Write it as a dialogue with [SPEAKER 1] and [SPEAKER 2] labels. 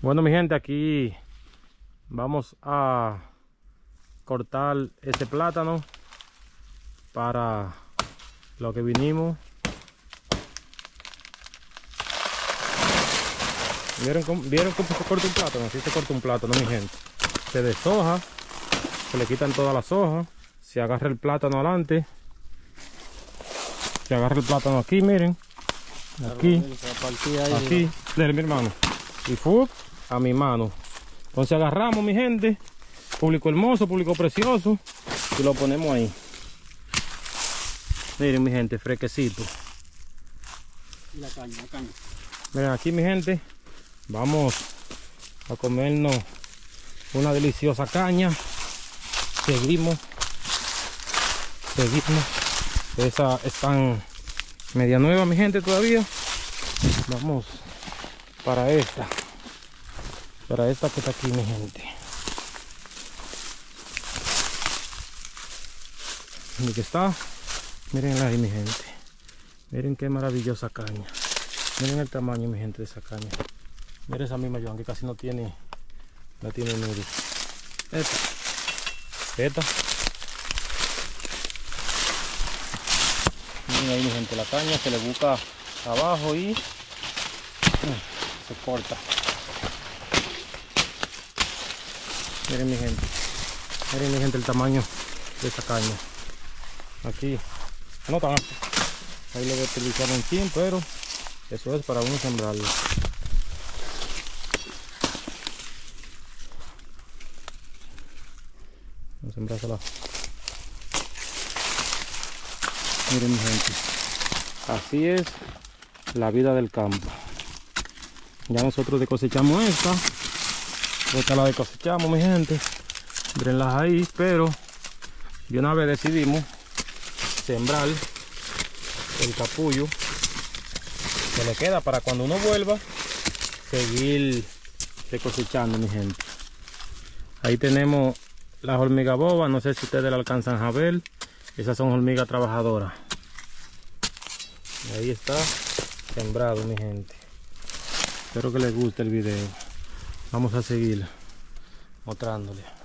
[SPEAKER 1] Bueno mi gente, aquí vamos a cortar este plátano para lo que vinimos. ¿Vieron cómo, ¿Vieron cómo se corta un plátano? Así se corta un plátano mi gente. Se deshoja, se le quitan todas las hojas, se agarra el plátano adelante, se agarra el plátano aquí, miren, aquí, aquí, de mi hermano, y fu a mi mano. Entonces agarramos mi gente, público hermoso, público precioso, y lo ponemos ahí. Miren mi gente, fresquecito.
[SPEAKER 2] La caña, la caña.
[SPEAKER 1] Miren aquí mi gente, vamos a comernos una deliciosa caña. Seguimos, seguimos. Esa están media nueva mi gente todavía. Vamos para esta. Para esta que está aquí mi gente. Y que está. Miren ahí mi gente. Miren qué maravillosa caña. Miren el tamaño mi gente de esa caña. Miren esa misma Joan que casi no tiene. No tiene nudo. Esta. Esta. Miren ahí mi gente. La caña se le busca abajo y mm, se corta. Miren mi gente. Miren mi gente el tamaño de esta caña. Aquí. No. Ahí lo voy a utilizar un chin, pero eso es para uno sembrarlo. Vamos a. Miren mi gente. Así es la vida del campo. Ya nosotros cosechamos esta. Esta la de cosechamos mi gente. Mirenlas ahí, pero de una vez decidimos sembrar el capullo. Que le queda para cuando uno vuelva seguir cosechando mi gente. Ahí tenemos las hormigas bobas no sé si ustedes la alcanzan a ver. Esas son hormigas trabajadoras. Ahí está sembrado mi gente. Espero que les guste el video vamos a seguir mostrándole